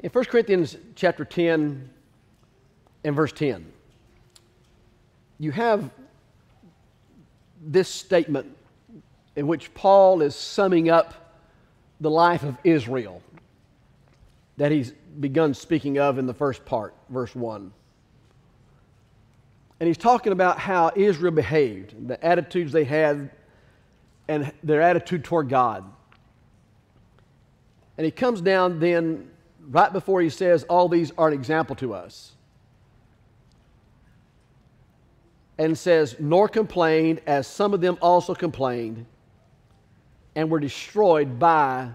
In 1 Corinthians chapter 10 and verse 10, you have this statement in which Paul is summing up the life of Israel that he's begun speaking of in the first part, verse 1. And he's talking about how Israel behaved, the attitudes they had, and their attitude toward God. And he comes down then, right before he says, All these are an example to us. And says, Nor complained, as some of them also complained, and were destroyed by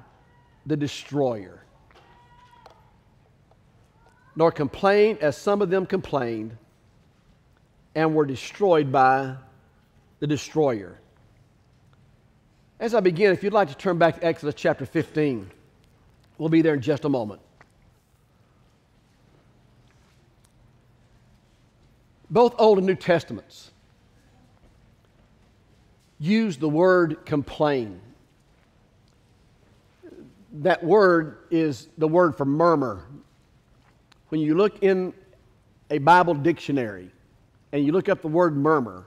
the destroyer. Nor complained, as some of them complained, and were destroyed by the destroyer. As I begin, if you'd like to turn back to Exodus chapter 15, we'll be there in just a moment. Both Old and New Testaments use the word complain. That word is the word for murmur. When you look in a Bible dictionary and you look up the word murmur,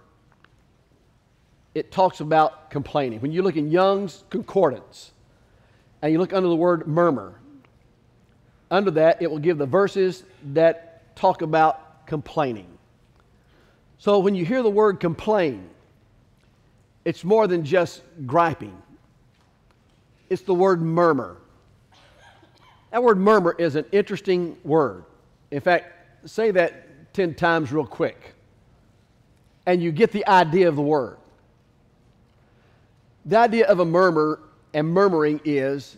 it talks about complaining. When you look in Young's Concordance and you look under the word murmur, under that it will give the verses that talk about complaining. So when you hear the word complain, it's more than just griping. It's the word murmur. That word murmur is an interesting word. In fact, say that 10 times real quick, and you get the idea of the word. The idea of a murmur and murmuring is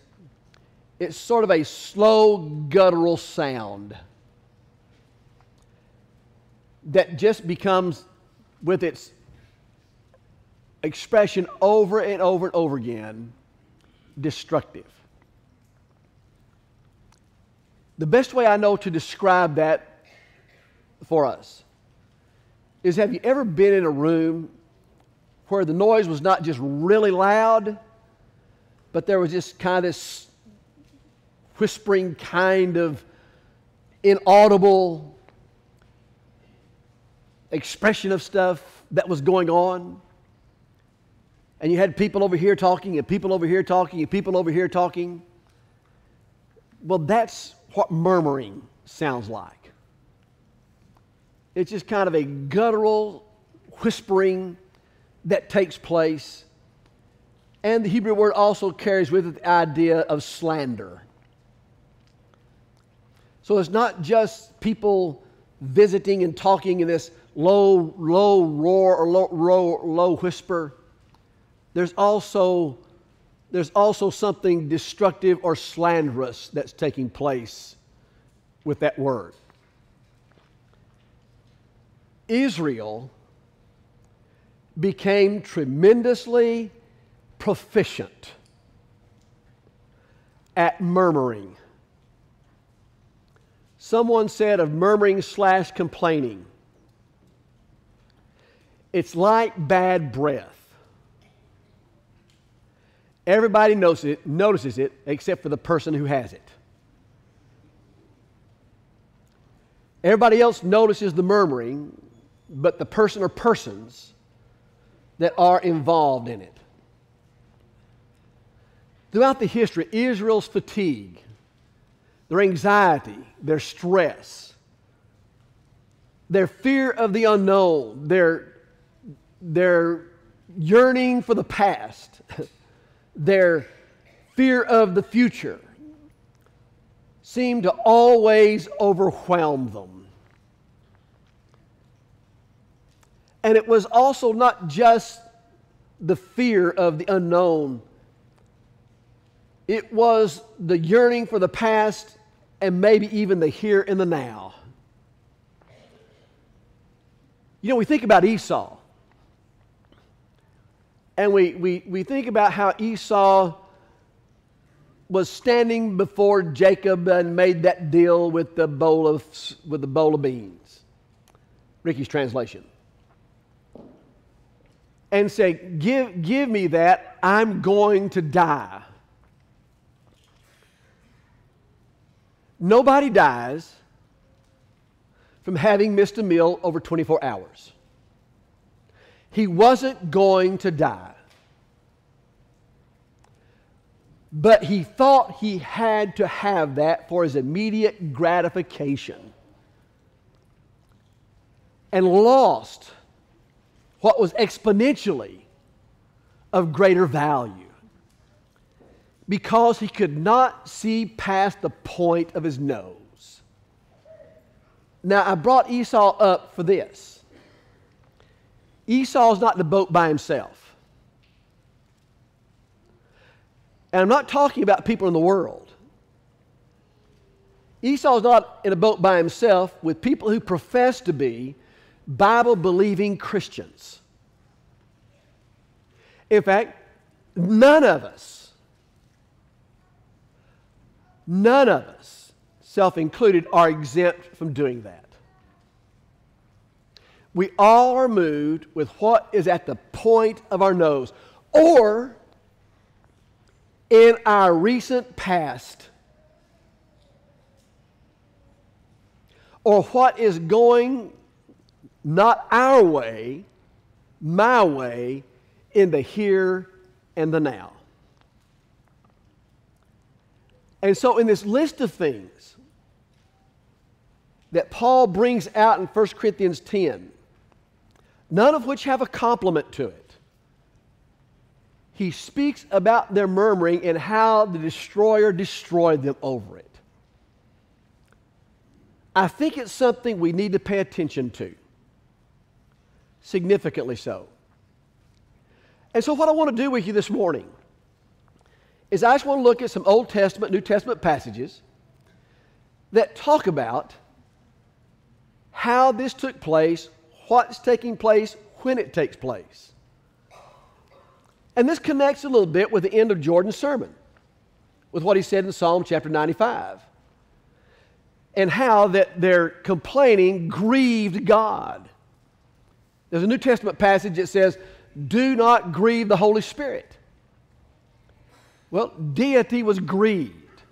it's sort of a slow, guttural sound that just becomes, with its expression over and over and over again, destructive. The best way I know to describe that for us is have you ever been in a room where the noise was not just really loud, but there was just kind of this whispering, kind of inaudible expression of stuff that was going on. And you had people over here talking, and people over here talking, and people over here talking. Well, that's what murmuring sounds like. It's just kind of a guttural whispering that takes place. And the Hebrew word also carries with it the idea of slander. So it's not just people visiting and talking in this low, low roar or low, low, whisper. There's also, there's also something destructive or slanderous that's taking place with that word. Israel became tremendously proficient at murmuring. Someone said of murmuring slash complaining, it's like bad breath. Everybody knows it, notices it except for the person who has it. Everybody else notices the murmuring, but the person or persons that are involved in it. Throughout the history, Israel's fatigue, their anxiety, their stress, their fear of the unknown, their, their yearning for the past, their fear of the future seemed to always overwhelm them. And it was also not just the fear of the unknown, it was the yearning for the past and maybe even the here and the now. You know, we think about Esau. And we, we, we think about how Esau was standing before Jacob and made that deal with the bowl of, with the bowl of beans. Rickie's translation and say, give, give me that, I'm going to die. Nobody dies from having missed a meal over 24 hours. He wasn't going to die. But he thought he had to have that for his immediate gratification. And lost what was exponentially of greater value because he could not see past the point of his nose. Now, I brought Esau up for this. Esau's not in the boat by himself. And I'm not talking about people in the world. Esau's not in a boat by himself with people who profess to be Bible believing Christians. In fact, none of us, none of us, self included, are exempt from doing that. We all are moved with what is at the point of our nose or in our recent past or what is going not our way, my way, in the here and the now. And so, in this list of things that Paul brings out in 1 Corinthians 10, none of which have a complement to it, he speaks about their murmuring and how the destroyer destroyed them over it. I think it's something we need to pay attention to, significantly so. And so, what I want to do with you this morning is I just want to look at some Old Testament, New Testament passages that talk about how this took place, what's taking place, when it takes place. And this connects a little bit with the end of Jordan's sermon, with what he said in Psalm chapter 95, and how that their complaining grieved God. There's a New Testament passage that says, do not grieve the Holy Spirit. Well, deity was grieved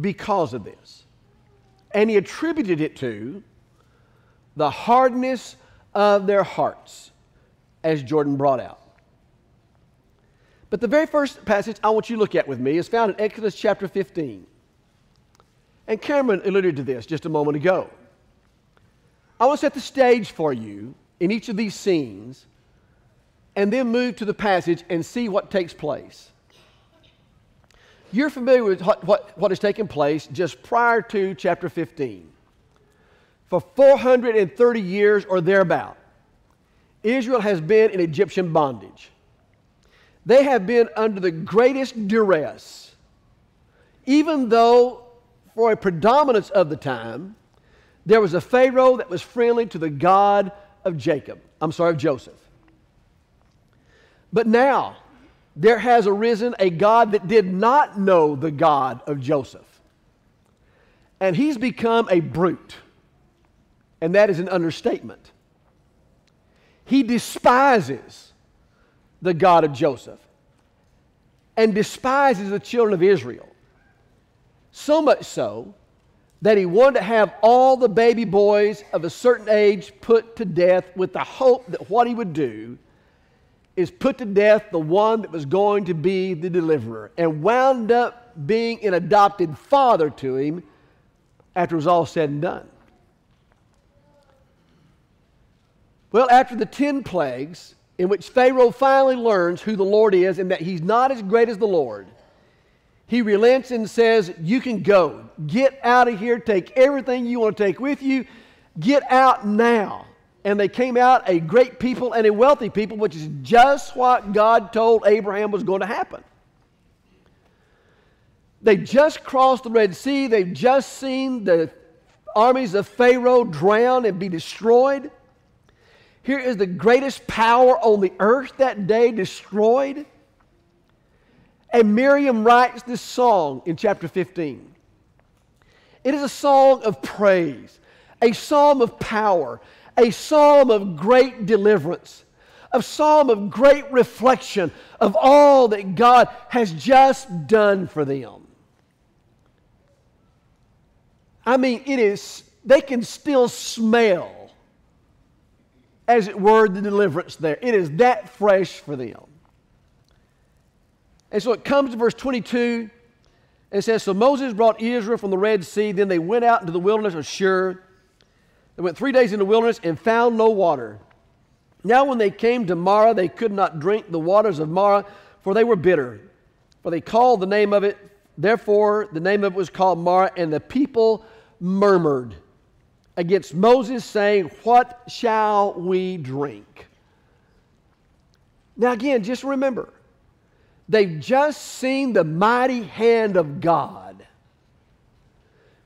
because of this. And he attributed it to the hardness of their hearts, as Jordan brought out. But the very first passage I want you to look at with me is found in Exodus chapter 15. And Cameron alluded to this just a moment ago. I want to set the stage for you in each of these scenes and then move to the passage and see what takes place. You're familiar with what, what, what has taken place just prior to chapter 15. For 430 years or thereabout, Israel has been in Egyptian bondage. They have been under the greatest duress, even though for a predominance of the time, there was a Pharaoh that was friendly to the God of Jacob. I'm sorry, of Joseph. But now there has arisen a God that did not know the God of Joseph. And he's become a brute. And that is an understatement. He despises the God of Joseph and despises the children of Israel. So much so that he wanted to have all the baby boys of a certain age put to death with the hope that what he would do is put to death the one that was going to be the deliverer and wound up being an adopted father to him after it was all said and done. Well, after the 10 plagues, in which Pharaoh finally learns who the Lord is and that he's not as great as the Lord, he relents and says, You can go. Get out of here. Take everything you want to take with you. Get out now and they came out a great people and a wealthy people, which is just what God told Abraham was going to happen. They just crossed the Red Sea, they've just seen the armies of Pharaoh drown and be destroyed. Here is the greatest power on the earth that day destroyed. And Miriam writes this song in chapter 15. It is a song of praise, a psalm of power, a psalm of great deliverance, a psalm of great reflection of all that God has just done for them. I mean, it is, they can still smell, as it were, the deliverance there. It is that fresh for them. And so it comes to verse 22 and it says, So Moses brought Israel from the Red Sea. Then they went out into the wilderness of Shur. They went three days in the wilderness and found no water. Now, when they came to Marah, they could not drink the waters of Marah, for they were bitter. For they called the name of it, therefore, the name of it was called Marah, and the people murmured against Moses, saying, What shall we drink? Now, again, just remember, they've just seen the mighty hand of God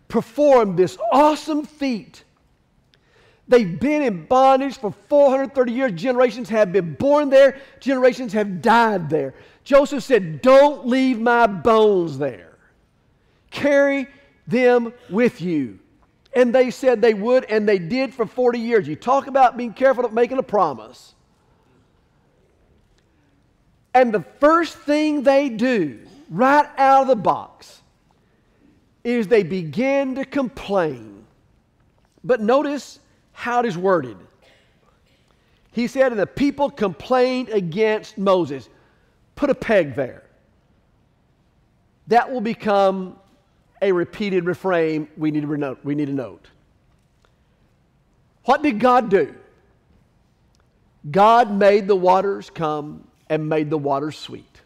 perform this awesome feat They've been in bondage for 430 years. Generations have been born there, generations have died there. Joseph said, Don't leave my bones there. Carry them with you. And they said they would, and they did for 40 years. You talk about being careful of making a promise. And the first thing they do, right out of the box, is they begin to complain. But notice how it is worded. He said, and the people complained against Moses. Put a peg there. That will become a repeated refrain we need to note. We need to note. What did God do? God made the waters come and made the waters sweet.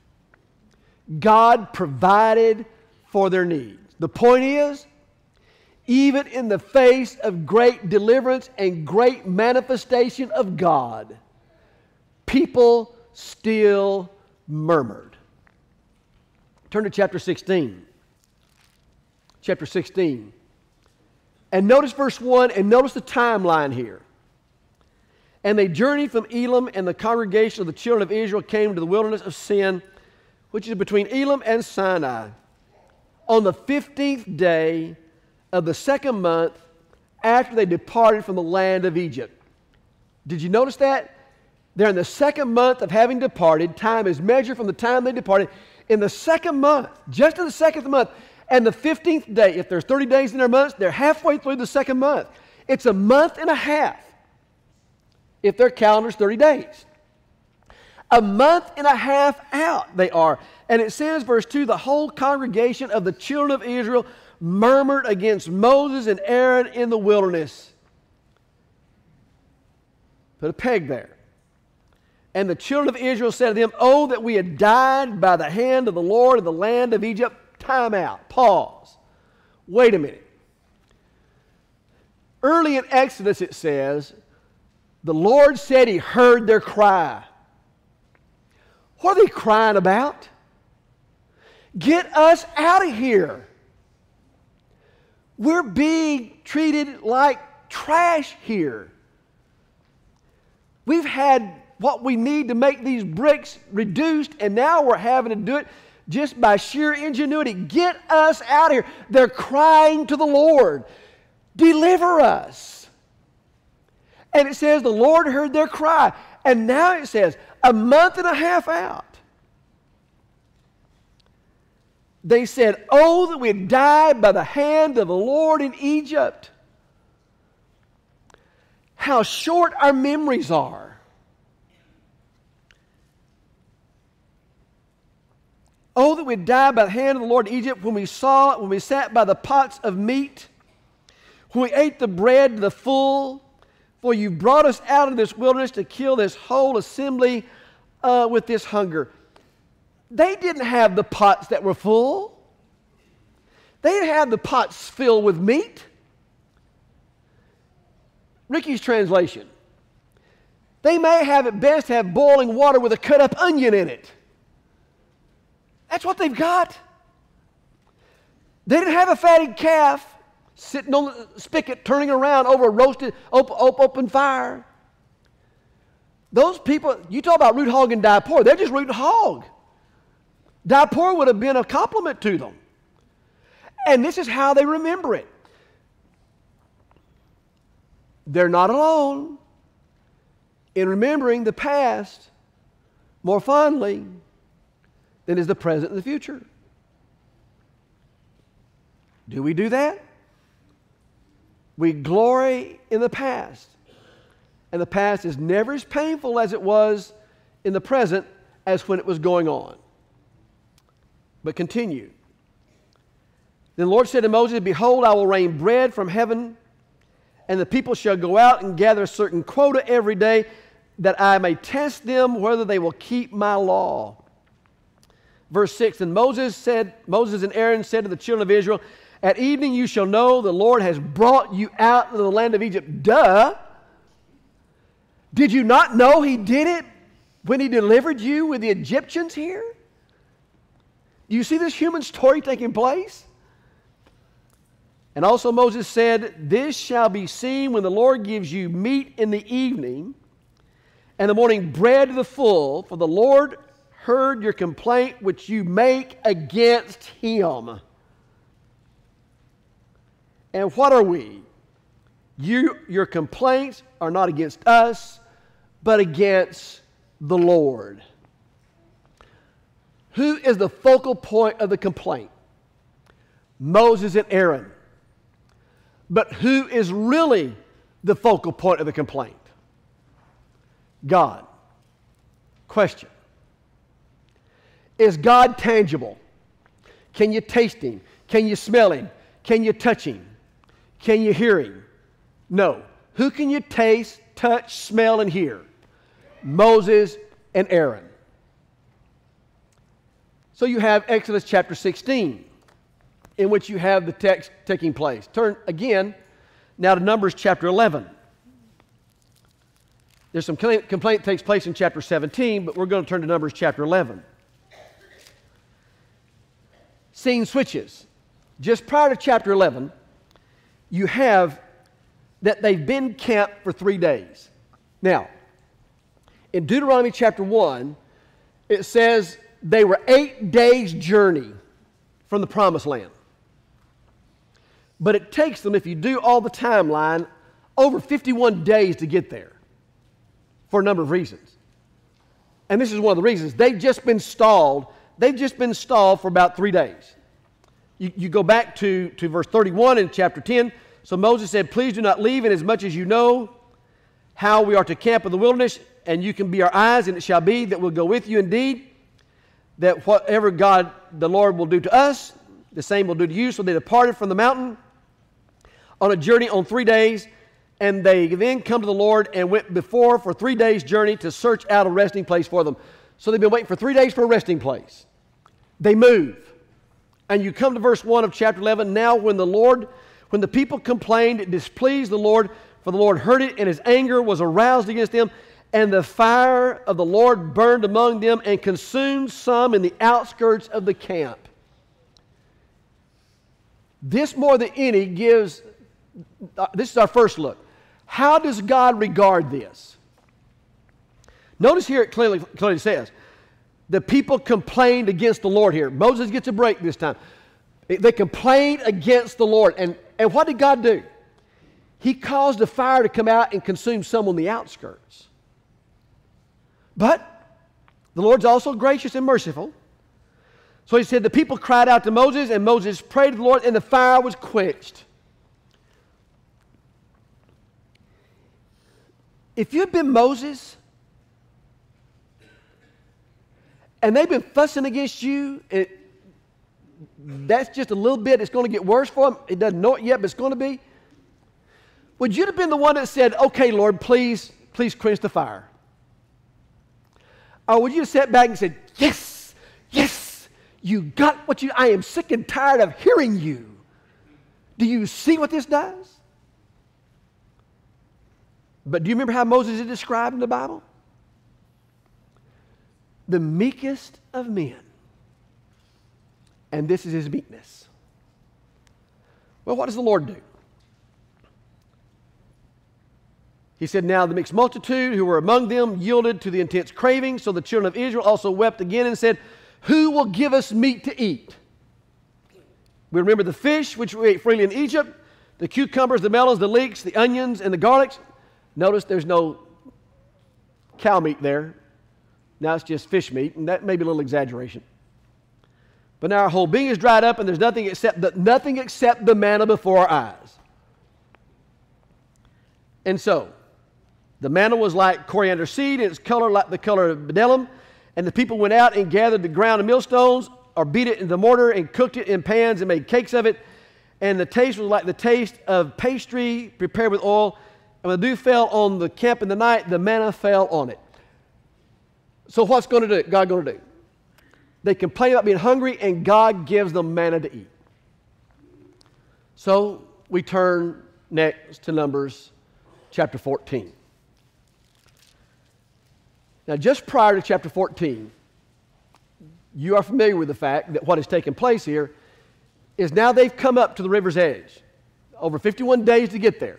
God provided for their needs. The point is, even in the face of great deliverance and great manifestation of God, people still murmured. Turn to chapter 16. Chapter 16. And notice verse 1 and notice the timeline here. And they journeyed from Elim, and the congregation of the children of Israel came to the wilderness of Sin, which is between Elim and Sinai. On the 15th day, of the second month after they departed from the land of Egypt. Did you notice that? They're in the second month of having departed. Time is measured from the time they departed. In the second month, just in the second month, and the 15th day, if there's 30 days in their months, they're halfway through the second month. It's a month and a half if their calendar's 30 days. A month and a half out they are. And it says, verse 2 the whole congregation of the children of Israel murmured against Moses and Aaron in the wilderness. Put a peg there. And the children of Israel said to them, Oh, that we had died by the hand of the Lord in the land of Egypt. Time out. Pause. Wait a minute. Early in Exodus, it says, The Lord said He heard their cry. What are they crying about? Get us out of here. We're being treated like trash here. We've had what we need to make these bricks reduced, and now we're having to do it just by sheer ingenuity. Get us out of here. They're crying to the Lord, deliver us. And it says the Lord heard their cry. And now it says, a month and a half out, They said, Oh, that we had died by the hand of the Lord in Egypt. How short our memories are. Oh, that we died by the hand of the Lord in Egypt when we saw, when we sat by the pots of meat, when we ate the bread to the full. For you brought us out of this wilderness to kill this whole assembly uh, with this hunger. They didn't have the pots that were full. They didn't have the pots filled with meat. Rickie's translation. They may have at best have boiling water with a cut up onion in it. That's what they've got. They didn't have a fatted calf sitting on the spigot turning around over a roasted open, open fire. Those people, you talk about root hog and die poor, they're just root hog. Die poor would have been a compliment to them. And this is how they remember it. They're not alone in remembering the past more fondly than is the present and the future. Do we do that? We glory in the past. And the past is never as painful as it was in the present as when it was going on. But continue. Then the Lord said to Moses, Behold, I will rain bread from heaven, and the people shall go out and gather a certain quota every day, that I may test them whether they will keep my law. Verse 6 And Moses said, Moses and Aaron said to the children of Israel, At evening you shall know the Lord has brought you out of the land of Egypt. Duh! Did you not know he did it when he delivered you with the Egyptians here? Do you see this human story taking place? And also Moses said, This shall be seen when the Lord gives you meat in the evening, and the morning bread to the full, for the Lord heard your complaint which you make against him. And what are we? You, your complaints are not against us, but against the Lord. Who is the focal point of the complaint? Moses and Aaron. But who is really the focal point of the complaint? God. Question Is God tangible? Can you taste Him? Can you smell Him? Can you touch Him? Can you hear Him? No. Who can you taste, touch, smell, and hear? Moses and Aaron. So you have Exodus chapter 16 in which you have the text taking place. Turn again now to Numbers chapter 11. There's some complaint that takes place in chapter 17, but we're going to turn to Numbers chapter 11. Scene switches. Just prior to chapter 11, you have that they've been camped for three days. Now, in Deuteronomy chapter 1, it says they were eight days' journey from the promised land. But it takes them, if you do all the timeline, over 51 days to get there for a number of reasons. And this is one of the reasons. They've just been stalled. They've just been stalled for about three days. You, you go back to, to verse 31 in chapter 10. So Moses said, Please do not leave, inasmuch as much as you know how we are to camp in the wilderness, and you can be our eyes, and it shall be that we'll go with you indeed, that whatever God the Lord will do to us, the same will do to you. So they departed from the mountain on a journey on three days, and they then come to the Lord and went before for three days' journey to search out a resting place for them. So they've been waiting for three days for a resting place. They move. And you come to verse 1 of chapter 11. Now, when the Lord, when the people complained, it displeased the Lord, for the Lord heard it, and his anger was aroused against them. And the fire of the Lord burned among them and consumed some in the outskirts of the camp. This more than any gives uh, this is our first look. How does God regard this? Notice here it clearly, clearly says the people complained against the Lord here. Moses gets a break this time. They complained against the Lord. And, and what did God do? He caused a fire to come out and consume some on the outskirts. But the Lord's also gracious and merciful. So he said, The people cried out to Moses, and Moses prayed to the Lord, and the fire was quenched. If you'd been Moses and they've been fussing against you, it, that's just a little bit, it's going to get worse for them. It doesn't know it yet, but it's going to be. Would you have been the one that said, okay, Lord, please, please quench the fire? Or would you have sat back and said, yes, yes, you got what you, I am sick and tired of hearing you. Do you see what this does? But do you remember how Moses is described in the Bible? The meekest of men. And this is his meekness. Well, what does the Lord do? He said, Now the mixed multitude who were among them yielded to the intense craving. So the children of Israel also wept again and said, Who will give us meat to eat? We remember the fish which we ate freely in Egypt, the cucumbers, the melons, the leeks, the onions, and the garlics. Notice there's no cow meat there. Now it's just fish meat, and that may be a little exaggeration. But now our whole being is dried up, and there's nothing except the, nothing except the manna before our eyes. And so, the manna was like coriander seed, and its color like the color of bdellium. And the people went out and gathered the ground and millstones, or beat it in the mortar, and cooked it in pans, and made cakes of it. And the taste was like the taste of pastry prepared with oil. And when the dew fell on the camp in the night, the manna fell on it. So what's going to do? God going to do? They complain about being hungry, and God gives them manna to eat. So we turn next to Numbers chapter 14. Now, just prior to chapter 14, you are familiar with the fact that what has taken place here is now they've come up to the river's edge. Over 51 days to get there.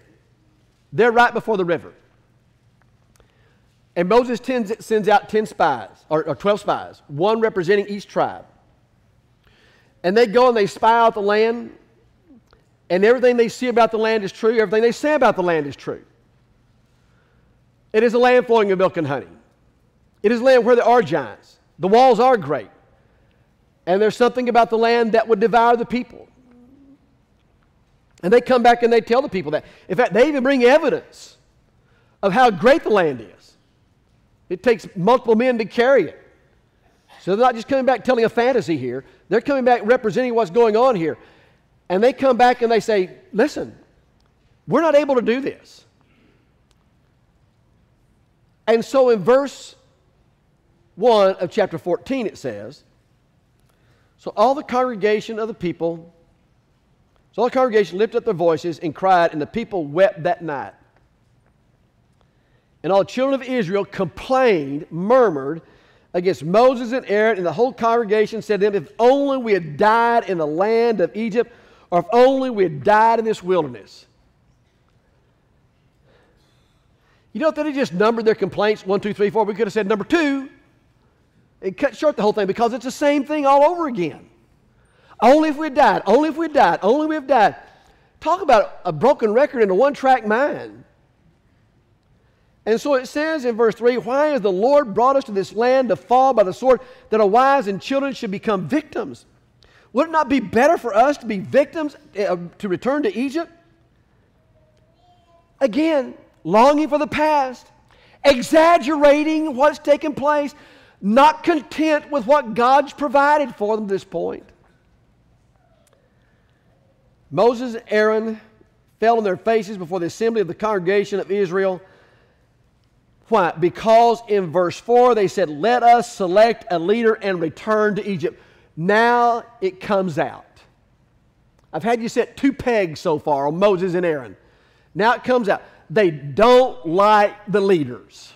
They're right before the river. And Moses tends, sends out 10 spies, or, or 12 spies, one representing each tribe. And they go and they spy out the land, and everything they see about the land is true, everything they say about the land is true. It is a land flowing with milk and honey. It is a land where there are giants. The walls are great. And there's something about the land that would devour the people. And they come back and they tell the people that. In fact, they even bring evidence of how great the land is. It takes multiple men to carry it. So they're not just coming back telling a fantasy here, they're coming back representing what's going on here. And they come back and they say, listen, we're not able to do this. And so in verse 1 of chapter 14, it says, So all the congregation of the people, so all the congregation lifted up their voices and cried, and the people wept that night. And all the children of Israel complained, murmured against Moses and Aaron, and the whole congregation said to them, If only we had died in the land of Egypt, or if only we had died in this wilderness. You know, if they just numbered their complaints, one, two, three, four, we could have said number two and cut short the whole thing because it's the same thing all over again. Only if we had died, only if we had died, only if we have died. Talk about a broken record and a one track mind. And so it says in verse 3 Why has the Lord brought us to this land to fall by the sword, that our wives and children should become victims? Would it not be better for us to be victims uh, to return to Egypt? Again, longing for the past, exaggerating what's taken place, not content with what God's provided for them at this point. Moses and Aaron fell on their faces before the assembly of the congregation of Israel. Why? Because in verse 4 they said, Let us select a leader and return to Egypt. Now it comes out. I've had you set two pegs so far on Moses and Aaron. Now it comes out. They don't like the leaders.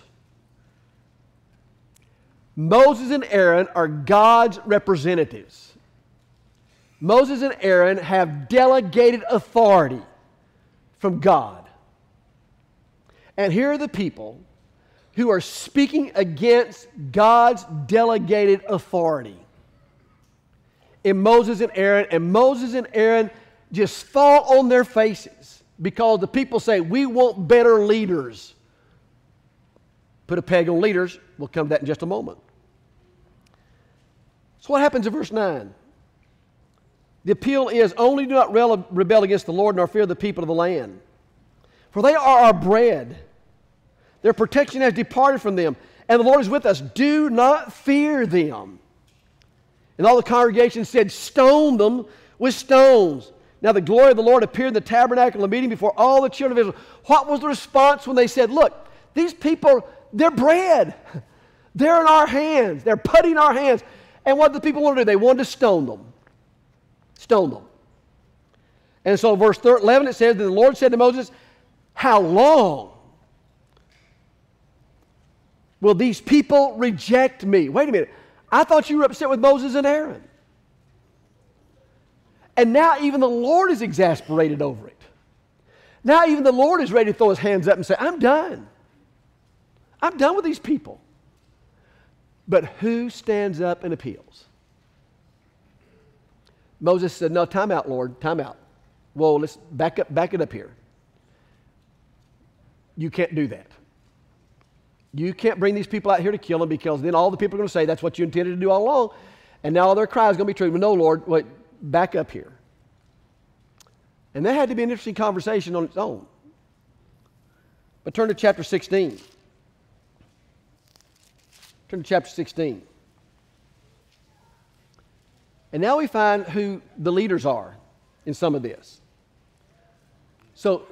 Moses and Aaron are God's representatives. Moses and Aaron have delegated authority from God. And here are the people who are speaking against God's delegated authority. And Moses and Aaron, and Moses and Aaron just fall on their faces because the people say, We want better leaders. Put a peg on leaders. We'll come to that in just a moment. So, what happens in verse 9? The appeal is only do not rebel against the Lord nor fear the people of the land. For they are our bread. Their protection has departed from them, and the Lord is with us. Do not fear them. And all the congregation said, Stone them with stones. Now the glory of the Lord appeared in the tabernacle of meeting before all the children of Israel. What was the response when they said, Look, these people, they're bread. They're in our hands. They're putting our hands. And what did the people want to do? They wanted to stone them. Stone them. And so, verse 11, it says, Then the Lord said to Moses, How long will these people reject me? Wait a minute. I thought you were upset with Moses and Aaron. And now even the Lord is exasperated over it. Now even the Lord is ready to throw his hands up and say, I'm done. I'm done with these people. But who stands up and appeals? Moses said, No, time out, Lord, time out. Well, let's back up, back it up here. You can't do that. You can't bring these people out here to kill them because then all the people are going to say that's what you intended to do all along, and now all their cry is going to be true. But no, Lord, wait, back up here. And that had to be an interesting conversation on its own. But turn to chapter 16. Turn to chapter 16. And now we find who the leaders are in some of this. So,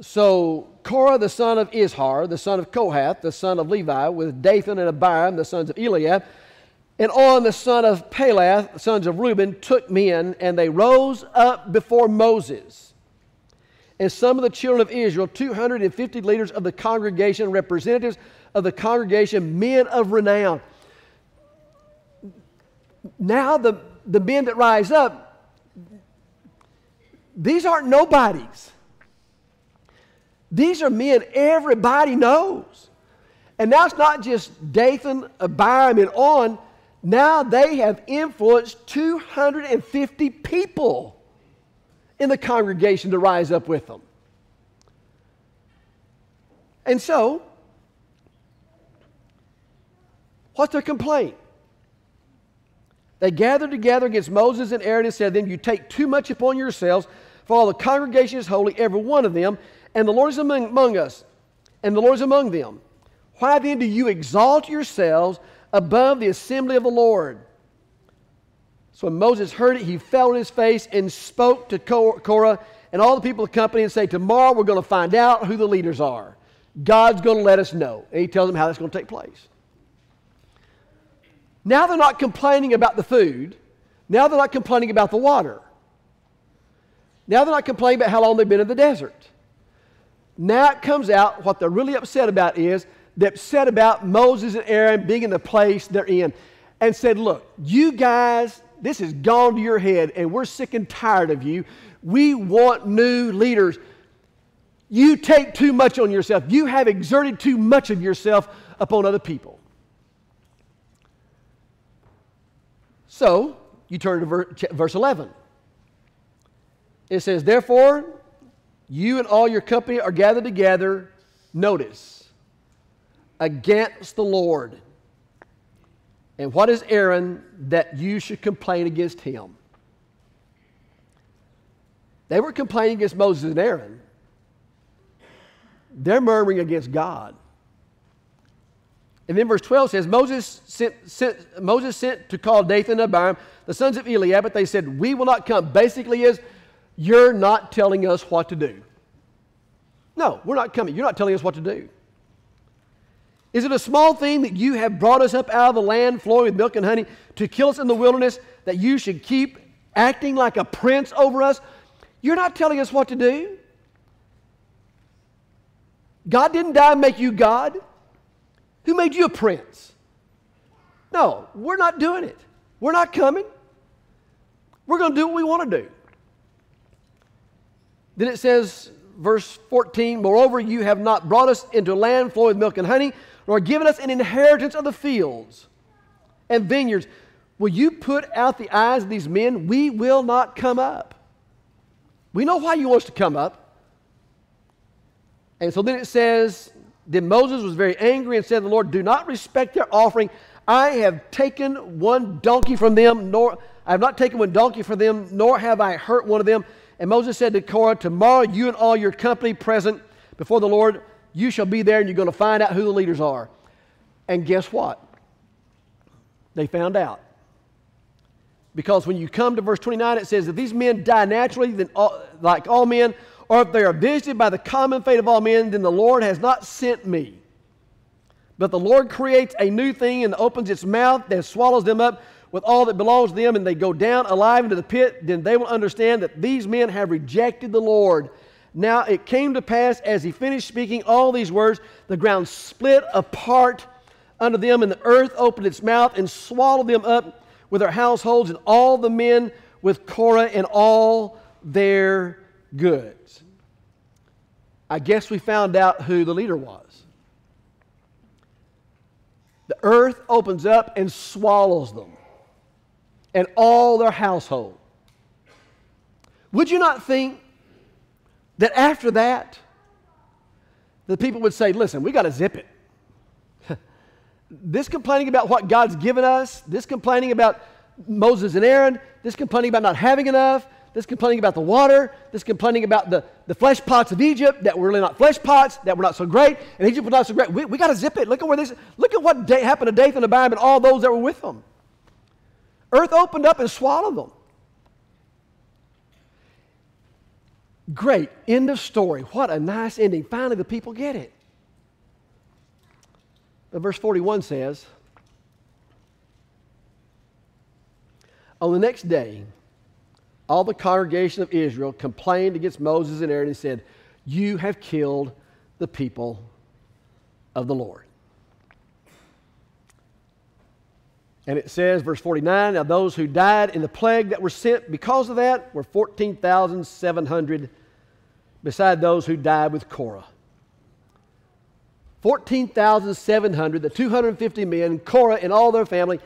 so Korah, the son of Izhar, the son of Kohath, the son of Levi, with Dathan and Abiram, the sons of Eliab, and On, the son of Peleth, the sons of Reuben, took men, and they rose up before Moses. And some of the children of Israel, 250 leaders of the congregation, representatives of the congregation, men of renown. Now, the, the men that rise up, these aren't nobodies. These are men everybody knows. And now it's not just Dathan, Abiram, and On. Now they have influenced 250 people in the congregation to rise up with them. And so, what's their complaint? They gathered together against Moses and Aaron and said to them, You take too much upon yourselves, for all the congregation is holy, every one of them, and the Lord is among, among us, and the Lord is among them. Why then do you exalt yourselves above the assembly of the Lord? So when Moses heard it, he fell on his face and spoke to Korah and all the people of the company and say, Tomorrow we're going to find out who the leaders are. God's going to let us know. And he tells them how that's going to take place. Now they're not complaining about the food. Now they're not complaining about the water. Now they're not complaining about how long they've been in the desert. Now it comes out what they're really upset about is they're upset about Moses and Aaron being in the place they're in and said, Look, you guys, this has gone to your head and we're sick and tired of you. We want new leaders. You take too much on yourself. You have exerted too much of yourself upon other people. So, you turn to verse 11. It says, Therefore, you and all your company are gathered together, notice, against the Lord. And what is Aaron that you should complain against him? They were complaining against Moses and Aaron. They're murmuring against God. And then verse 12 says, Moses sent, sent, Moses sent to call Dathan and Abiram, the sons of Eliab, but they said, We will not come. Basically, is you're not telling us what to do. No, we're not coming. You're not telling us what to do. Is it a small thing that you have brought us up out of the land flowing with milk and honey to kill us in the wilderness that you should keep acting like a prince over us? You're not telling us what to do. God didn't die and make you God. Who made you a prince? No, we're not doing it. We're not coming. We're going to do what we want to do. Then it says, verse 14, Moreover, you have not brought us into land flowing with milk and honey, nor given us an inheritance of the fields and vineyards. Will you put out the eyes of these men? We will not come up. We know why you want us to come up. And so then it says, Then Moses was very angry and said the Lord, Do not respect their offering. I have taken one donkey from them, nor I have not taken one donkey from them, nor have I hurt one of them. And Moses said to Korah, Tomorrow you and all your company present before the Lord, you shall be there and you're going to find out who the leaders are. And guess what? They found out. Because when you come to verse 29, it says, If these men die naturally, then all, like all men, or if they are visited by the common fate of all men, then the Lord has not sent me. But the Lord creates a new thing and opens its mouth that swallows them up with all that belongs to them and they go down alive into the pit, then they will understand that these men have rejected the Lord. Now it came to pass as he finished speaking all these words, the ground split apart under them, and the earth opened its mouth and swallowed them up with their households and all the men with Korah and all their goods. I guess we found out who the leader was. The earth opens up and swallows them and all their household. Would you not think that after that, the people would say, listen, we got to zip it. this complaining about what God's given us, this complaining about Moses and Aaron, this complaining about not having enough, this complaining about the water, this complaining about the, the flesh pots of Egypt that were really not flesh pots, that were not so great, and Egypt was not so great. We, we got to zip it. Look at where this, look at what day, happened to Dathan and Abiram and all those that were with them. Earth opened up and swallowed them. Great. End of story. What a nice ending. Finally, the people get it. But verse 41 says, On the next day, all the congregation of Israel complained against Moses and Aaron and said, You have killed the people of the Lord. And it says, verse 49 Now those who died in the plague that were sent because of that were 14,700, beside those who died with Korah. 14,700, the 250 men, Korah and all their family,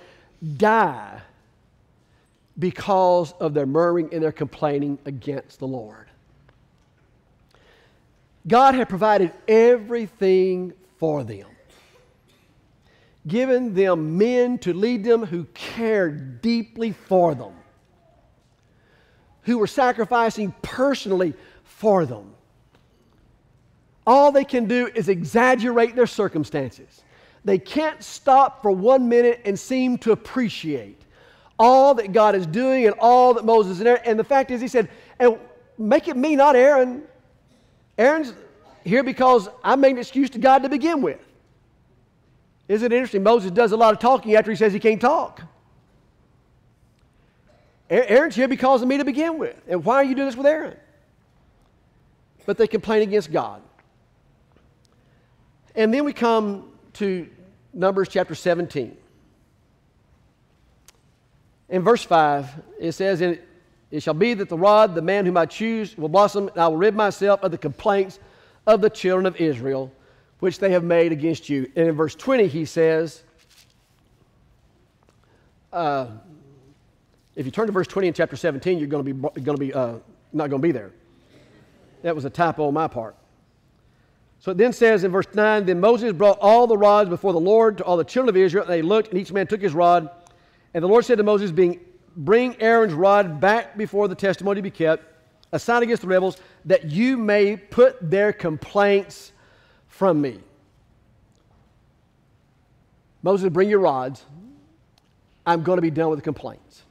die because of their murmuring and their complaining against the Lord. God had provided everything for them, given them men to lead them who cared deeply for them, who were sacrificing personally for them. All they can do is exaggerate their circumstances. They can't stop for one minute and seem to appreciate all that God is doing and all that Moses and Aaron. And the fact is, he said, and make it me, not Aaron. Aaron's here because I made an excuse to God to begin with. Isn't it interesting? Moses does a lot of talking after he says he can't talk. Aaron's here because of me to begin with. And why are you doing this with Aaron? But they complain against God. And then we come to Numbers chapter 17. In verse 5, it says, It shall be that the rod, the man whom I choose, will blossom, and I will rid myself of the complaints of the children of Israel, which they have made against you. And in verse 20, he says, uh, if you turn to verse 20 in chapter 17, you're going to be, going to be uh, not going to be there. That was a typo on my part. So it then says in verse 9, Then Moses brought all the rods before the Lord to all the children of Israel, and they looked, and each man took his rod and the Lord said to Moses, being Bring Aaron's rod back before the testimony be kept, a sign against the rebels, that you may put their complaints from me. Moses, bring your rods. I'm going to be done with the complaints.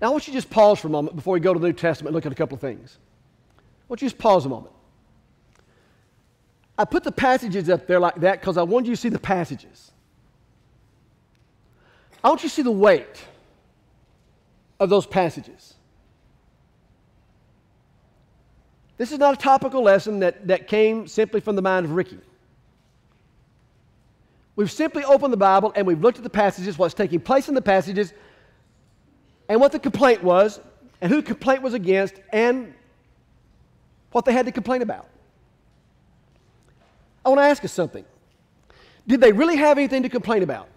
Now, I want you to just pause for a moment before we go to the New Testament and look at a couple of things. I want you to just pause a moment. I put the passages up there like that because I wanted you to see the passages. I want you to see the weight of those passages. This is not a topical lesson that, that came simply from the mind of Rickie. We've simply opened the Bible and we've looked at the passages, what's taking place in the passages, and what the complaint was, and who the complaint was against, and what they had to complain about. I want to ask us something. Did they really have anything to complain about?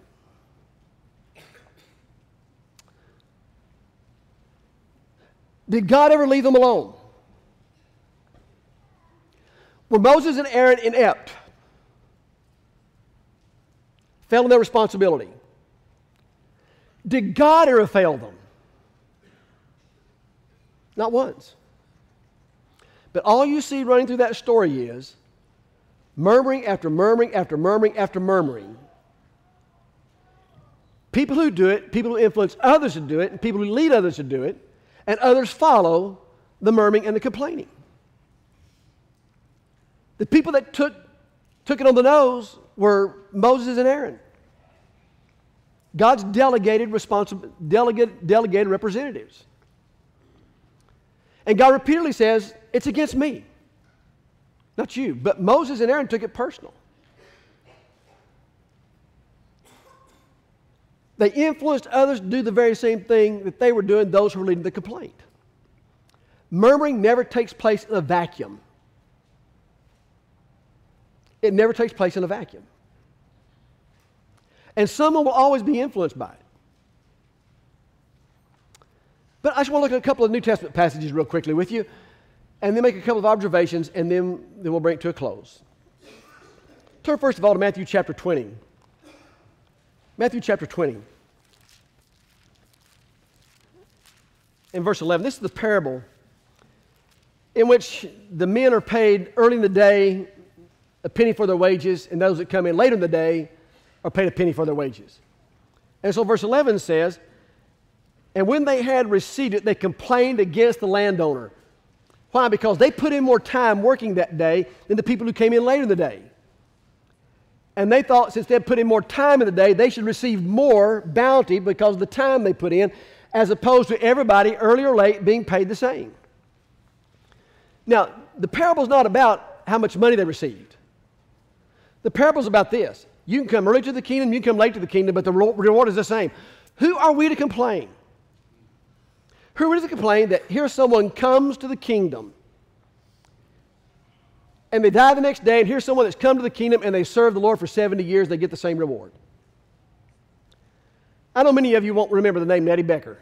Did God ever leave them alone? Were Moses and Aaron inept? Failed in their responsibility? Did God ever fail them? Not once. But all you see running through that story is murmuring after murmuring after murmuring after murmuring. People who do it, people who influence others to do it, and people who lead others to do it, and others follow the murmuring and the complaining. The people that took, took it on the nose were Moses and Aaron. God's delegated, responsible, delegate, delegated representatives. And God repeatedly says, It's against me, not you. But Moses and Aaron took it personal. They influenced others to do the very same thing that they were doing, those who were leading the complaint. Murmuring never takes place in a vacuum. It never takes place in a vacuum. And someone will always be influenced by it. But I just want to look at a couple of New Testament passages real quickly with you, and then make a couple of observations, and then, then we'll bring it to a close. Turn first of all to Matthew chapter 20. Matthew chapter 20. in verse 11. This is the parable in which the men are paid early in the day a penny for their wages, and those that come in later in the day are paid a penny for their wages. And so verse 11 says, And when they had received it, they complained against the landowner. Why? Because they put in more time working that day than the people who came in later in the day. And they thought since they had put in more time in the day, they should receive more bounty because of the time they put in, as opposed to everybody, early or late, being paid the same. Now, the parable is not about how much money they received. The parable's about this. You can come early to the kingdom, you can come late to the kingdom, but the reward is the same. Who are we to complain? Who we to complain that here someone comes to the kingdom and they die the next day, and here's someone that's come to the kingdom and they serve the Lord for 70 years, they get the same reward? I know many of you won't remember the name Nettie Becker.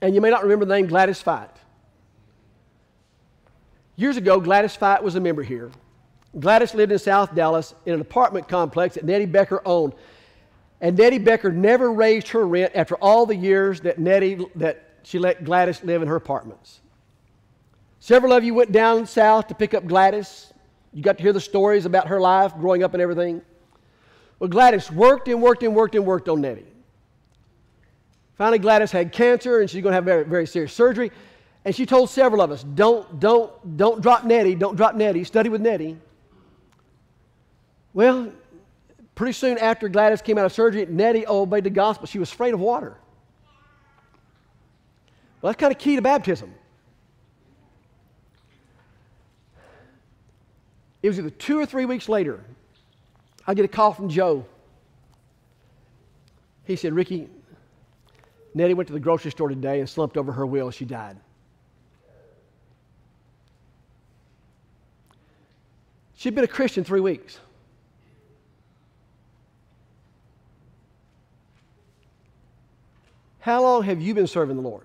And you may not remember the name Gladys Fight. Years ago, Gladys Fight was a member here. Gladys lived in South Dallas in an apartment complex that Nettie Becker owned. And Nettie Becker never raised her rent after all the years that Nettie that she let Gladys live in her apartments. Several of you went down south to pick up Gladys. You got to hear the stories about her life growing up and everything. Well, Gladys worked and worked and worked and worked on Nettie. Finally, Gladys had cancer and she's going to have very, very serious surgery. And she told several of us, don't, don't, don't drop Nettie, don't drop Nettie, study with Nettie. Well, pretty soon after Gladys came out of surgery, Nettie obeyed the gospel. She was afraid of water. Well, that's kind of key to baptism. It was either two or three weeks later, I get a call from Joe. He said, Rickie, Nettie went to the grocery store today and slumped over her wheel. She died. She'd been a Christian three weeks. How long have you been serving the Lord?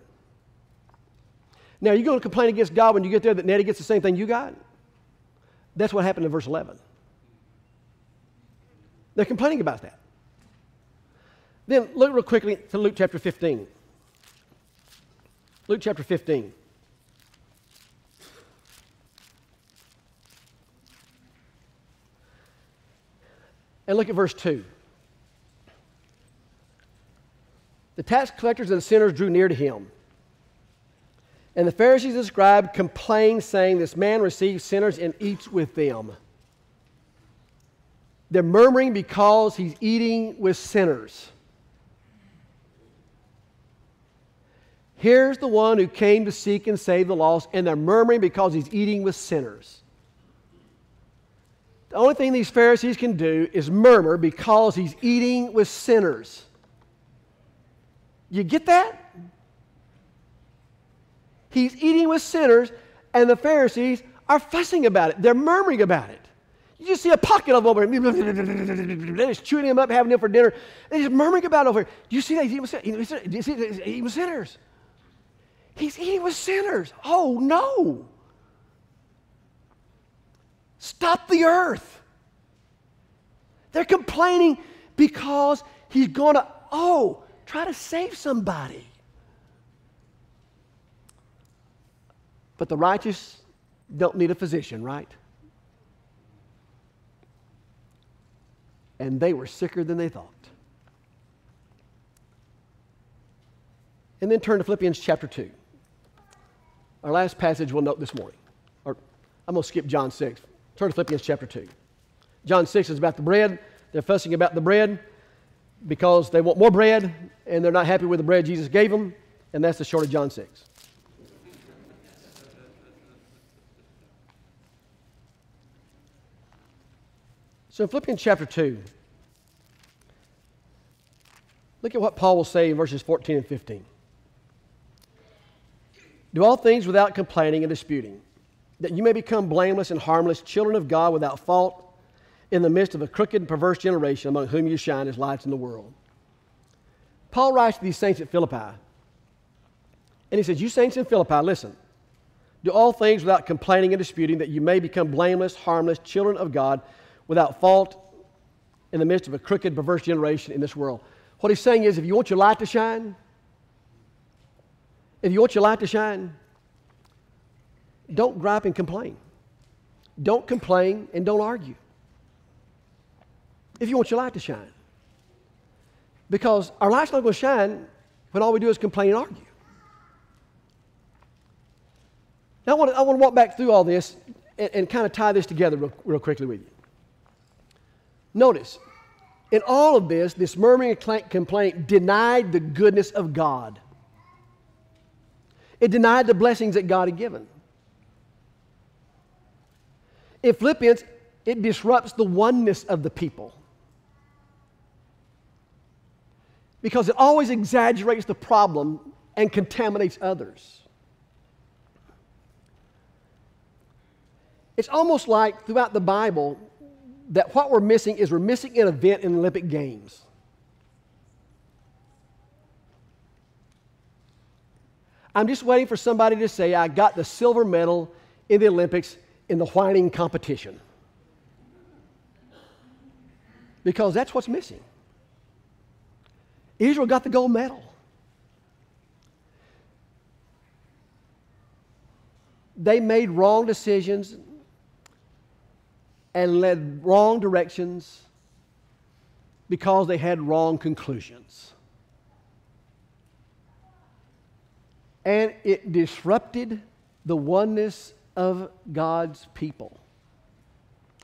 Now, you're you going to complain against God when you get there that Nettie gets the same thing you got? That's what happened in verse 11. They're complaining about that. Then look real quickly to Luke chapter 15. Luke chapter 15. And look at verse 2. The tax collectors and the sinners drew near to him. And the Pharisees and scribes complained, saying, This man receives sinners and eats with them. They're murmuring because he's eating with sinners. Here's the one who came to seek and save the lost, and they're murmuring because he's eating with sinners. The only thing these Pharisees can do is murmur because he's eating with sinners. You get that? He's eating with sinners, and the Pharisees are fussing about it. They're murmuring about it. You just see a pocket of them over They're just chewing him up, having him for dinner. They're just murmuring about it over here. You see that? He's eating with sinners. He's eating with sinners. He's eating with sinners. Oh, no. Stop the earth. They're complaining because he's going to, oh, try to save somebody. But the righteous don't need a physician, right? And they were sicker than they thought. And then turn to Philippians chapter 2. Our last passage we'll note this morning. Or I'm going to skip John 6. Turn to Philippians chapter 2. John 6 is about the bread. They're fussing about the bread because they want more bread and they're not happy with the bread Jesus gave them. And that's the short of John 6. So in Philippians chapter 2, look at what Paul will say in verses 14 and 15. Do all things without complaining and disputing, that you may become blameless and harmless, children of God without fault, in the midst of a crooked and perverse generation among whom you shine as lights in the world. Paul writes to these saints at Philippi, and he says, You saints in Philippi, listen. Do all things without complaining and disputing, that you may become blameless, harmless, children of God without fault in the midst of a crooked, perverse generation in this world. What he's saying is if you want your light to shine, If you want your light to shine, don't gripe and complain. Don't complain and don't argue. If you want your light to shine. Because our light's not going to shine when all we do is complain and argue. Now, I want to, I want to walk back through all this and, and kind of tie this together real, real quickly with you. Notice, in all of this, this murmuring complaint denied the goodness of God. It denied the blessings that God had given. In Philippians, it disrupts the oneness of the people. Because it always exaggerates the problem and contaminates others. It's almost like throughout the Bible that what we're missing is we're missing an event in Olympic Games. I'm just waiting for somebody to say, I got the silver medal in the Olympics in the whining competition. Because that's what's missing. Israel got the gold medal. They made wrong decisions and led wrong directions because they had wrong conclusions. And it disrupted the oneness of God's people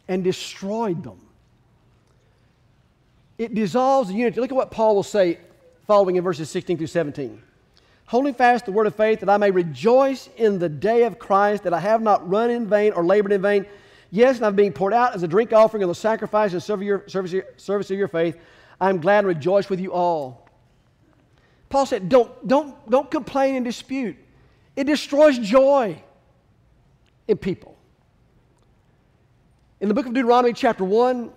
and destroyed them. It dissolves the unity. Look at what Paul will say following in verses 16 through 17. Holding fast the word of faith, that I may rejoice in the day of Christ, that I have not run in vain or labored in vain. Yes, and I'm being poured out as a drink offering of the sacrifice and service of your, service, service of your faith. I'm glad and rejoice with you all. Paul said, don't, don't, don't complain and dispute. It destroys joy in people. In the book of Deuteronomy, chapter 1,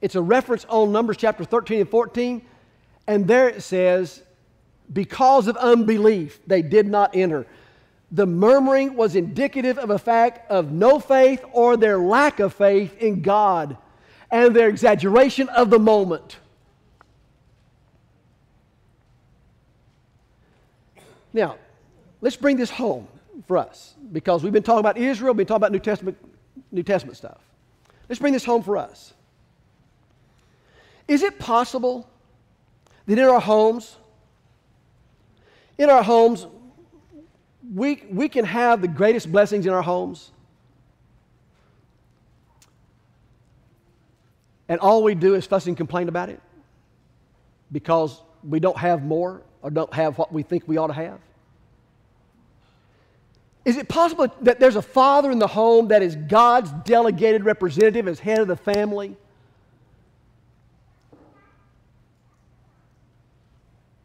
it's a reference on Numbers chapter 13 and 14. And there it says, because of unbelief, they did not enter. The murmuring was indicative of a fact of no faith or their lack of faith in God and their exaggeration of the moment. Now, let's bring this home for us because we've been talking about Israel, we've been talking about New Testament, New Testament stuff. Let's bring this home for us. Is it possible that in our homes, in our homes, we, we can have the greatest blessings in our homes. And all we do is fuss and complain about it because we don't have more or don't have what we think we ought to have? Is it possible that there's a father in the home that is God's delegated representative as head of the family?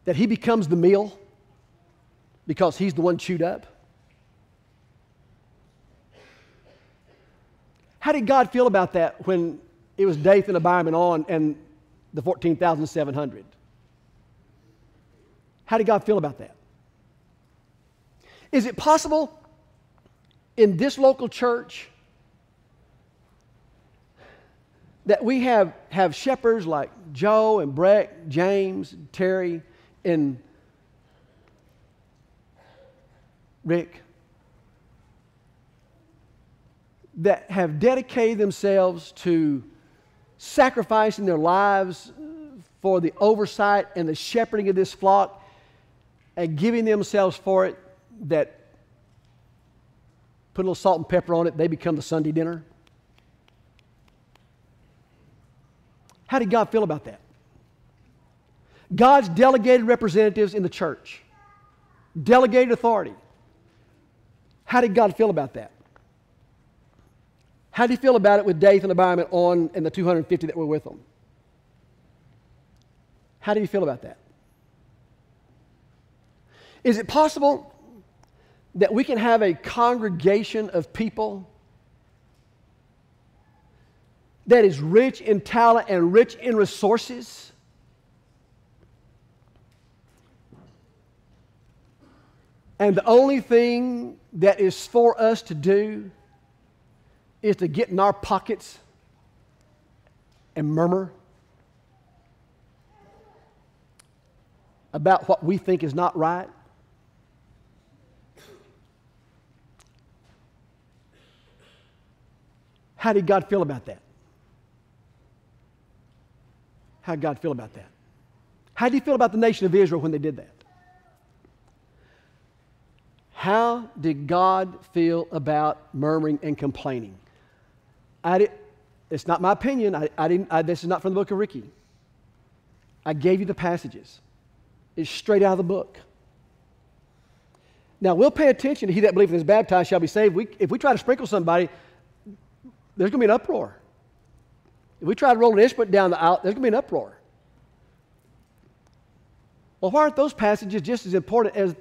That he becomes the meal? because he's the one chewed up? How did God feel about that when it was Dathan, Abiram, and On and the 14,700? How did God feel about that? Is it possible in this local church that we have, have shepherds like Joe and Breck, James, Terry, and Rick, that have dedicated themselves to sacrificing their lives for the oversight and the shepherding of this flock and giving themselves for it that put a little salt and pepper on it, they become the Sunday dinner? How did God feel about that? God's delegated representatives in the church, delegated authority. How did God feel about that? How did he feel about it with Dathan and Abiram On and the 250 that were with them? How did he feel about that? Is it possible that we can have a congregation of people that is rich in talent and rich in resources? And the only thing that is for us to do is to get in our pockets and murmur about what we think is not right. How did God feel about that? How did God feel about that? How did he feel about the nation of Israel when they did that? How did God feel about murmuring and complaining? I did, it's not my opinion. I, I didn't, I, this is not from the book of Rickie. I gave you the passages. It's straight out of the book. Now, we'll pay attention to he that believeth and is baptized shall be saved. We, if we try to sprinkle somebody, there's going to be an uproar. If we try to roll an instrument down the aisle, there's going to be an uproar. Well, why aren't those passages just as important as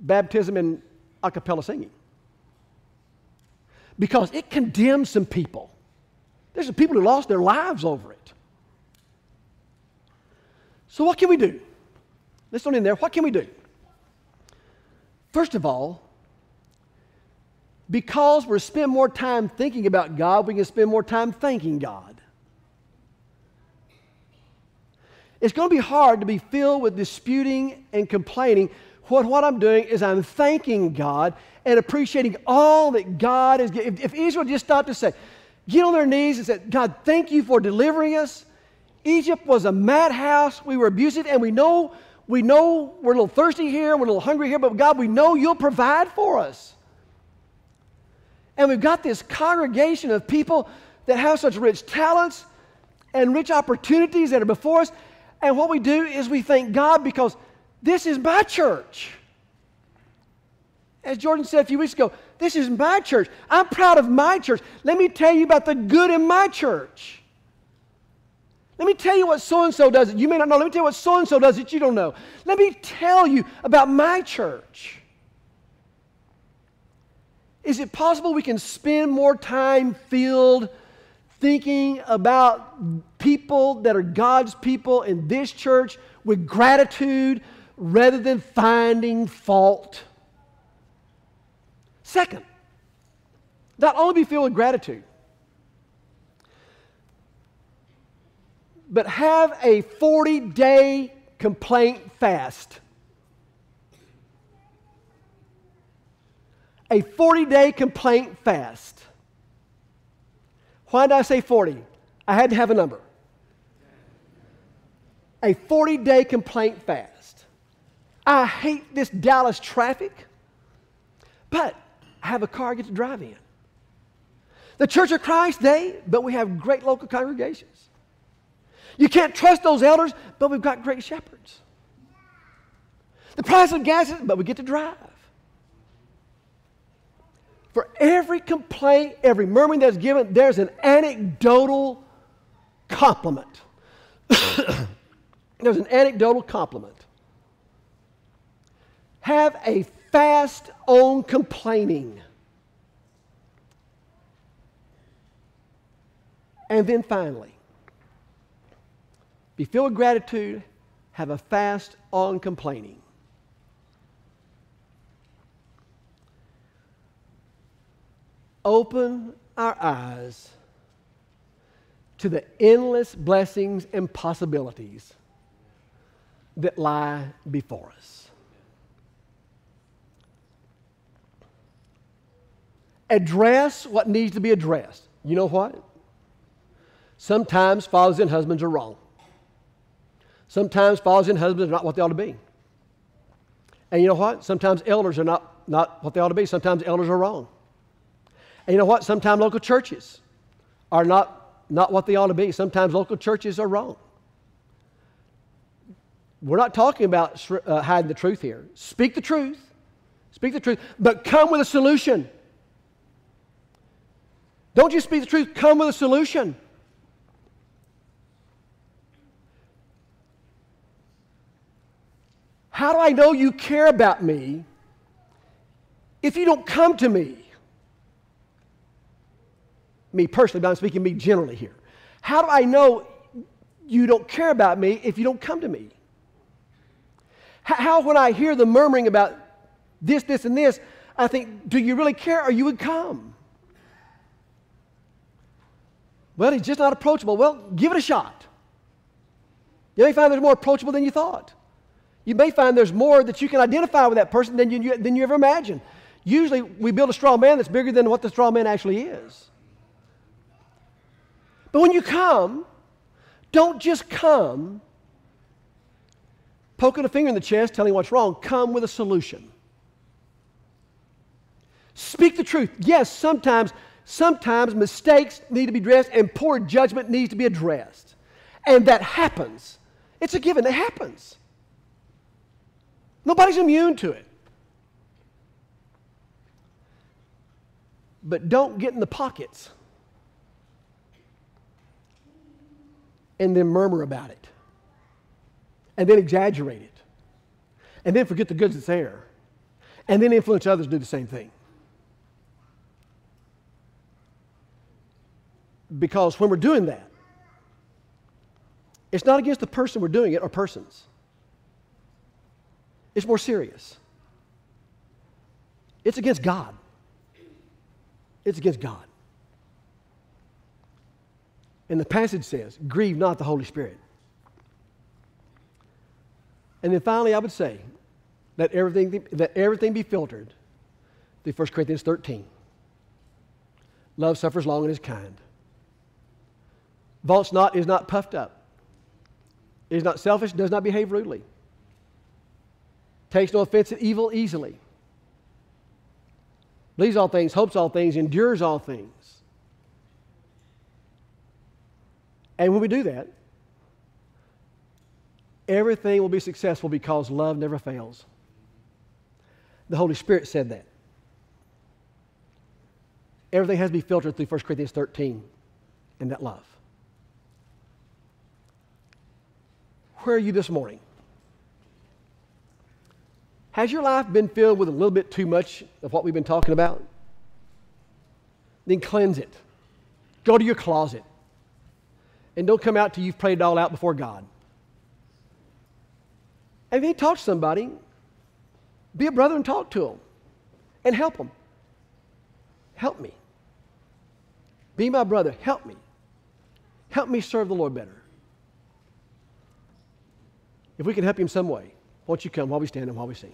baptism and a cappella singing? Because it condemns some people. There's some people who lost their lives over it. So, what can we do? Let's not in there. What can we do? First of all, because we spend more time thinking about God, we can spend more time thanking God. It's going to be hard to be filled with disputing and complaining. What, what I'm doing is I'm thanking God and appreciating all that God has given. If, if Israel just stopped to say, get on their knees and said, God, thank you for delivering us. Egypt was a madhouse. We were abusive, and we know, we know we're a little thirsty here, we're a little hungry here, but God, we know you'll provide for us. And we've got this congregation of people that have such rich talents and rich opportunities that are before us. And what we do is we thank God because this is my church. As Jordan said a few weeks ago, this is my church. I'm proud of my church. Let me tell you about the good in my church. Let me tell you what so and so does that you may not know. Let me tell you what so and so does that you don't know. Let me tell you about my church. Is it possible we can spend more time filled thinking about people that are God's people in this church with gratitude rather than finding fault? Second, not only be filled with gratitude, but have a 40 day complaint fast. A 40 day complaint fast. Why did I say 40? I had to have a number. A 40 day complaint fast. I hate this Dallas traffic, but I have a car I get to drive in. The Church of Christ, they, but we have great local congregations. You can't trust those elders, but we've got great shepherds. The price of gas is, but we get to drive. For every complaint, every murmuring that's given, there's an anecdotal compliment. there's an anecdotal compliment. Have a fast on complaining. And then finally, be filled with gratitude, have a fast on complaining. Open our eyes to the endless blessings and possibilities that lie before us. Address what needs to be addressed. You know what? Sometimes fathers and husbands are wrong. Sometimes fathers and husbands are not what they ought to be. And you know what? Sometimes elders are not, not what they ought to be. Sometimes elders are wrong. And you know what? Sometimes local churches are not, not what they ought to be. Sometimes local churches are wrong. We're not talking about uh, hiding the truth here. Speak the truth. Speak the truth, but come with a solution. Don't just speak the truth, come with a solution. How do I know you care about me if you don't come to me? Me personally, but I'm speaking me generally here. How do I know you don't care about me if you don't come to me? How, when I hear the murmuring about this, this, and this, I think, do you really care or you would come? Well, he's just not approachable. Well, give it a shot. You may find there's more approachable than you thought you may find there's more that you can identify with that person than you, than you ever imagined. Usually, we build a straw man that's bigger than what the straw man actually is. But when you come, don't just come poking a finger in the chest, telling what's wrong. Come with a solution. Speak the truth. Yes, sometimes, sometimes mistakes need to be addressed and poor judgment needs to be addressed. And that happens. It's a given, it happens. Nobody's immune to it. But don't get in the pockets and then murmur about it and then exaggerate it and then forget the goods that's there and then influence others to do the same thing. Because when we're doing that, it's not against the person we're doing it or persons. It's more serious. It's against God. It's against God. And the passage says, grieve not the Holy Spirit. And then finally, I would say, that everything, that everything be filtered through 1 Corinthians 13. Love suffers long and is kind. Vaunts not, is not puffed up, is not selfish, does not behave rudely, takes no offense at evil easily, believes all things, hopes all things, endures all things. And when we do that, everything will be successful because love never fails. The Holy Spirit said that. Everything has to be filtered through 1 Corinthians 13 and that love. Where are you this morning? Has your life been filled with a little bit too much of what we've been talking about? Then cleanse it. Go to your closet. And don't come out till you've prayed it all out before God. And if you talk to somebody, be a brother and talk to them and help them. Help me. Be my brother. Help me. Help me serve the Lord better. If we can help you in some way, won't you come while we stand and while we sing?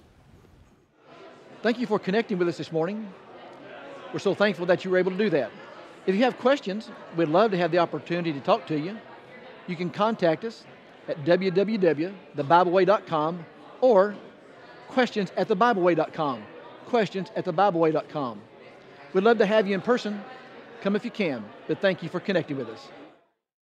Thank you for connecting with us this morning. We're so thankful that you were able to do that. If you have questions, we'd love to have the opportunity to talk to you. You can contact us at www.thebibleway.com or questions at thebibleway.com. Questions at thebibleway.com. We'd love to have you in person. Come if you can, but thank you for connecting with us.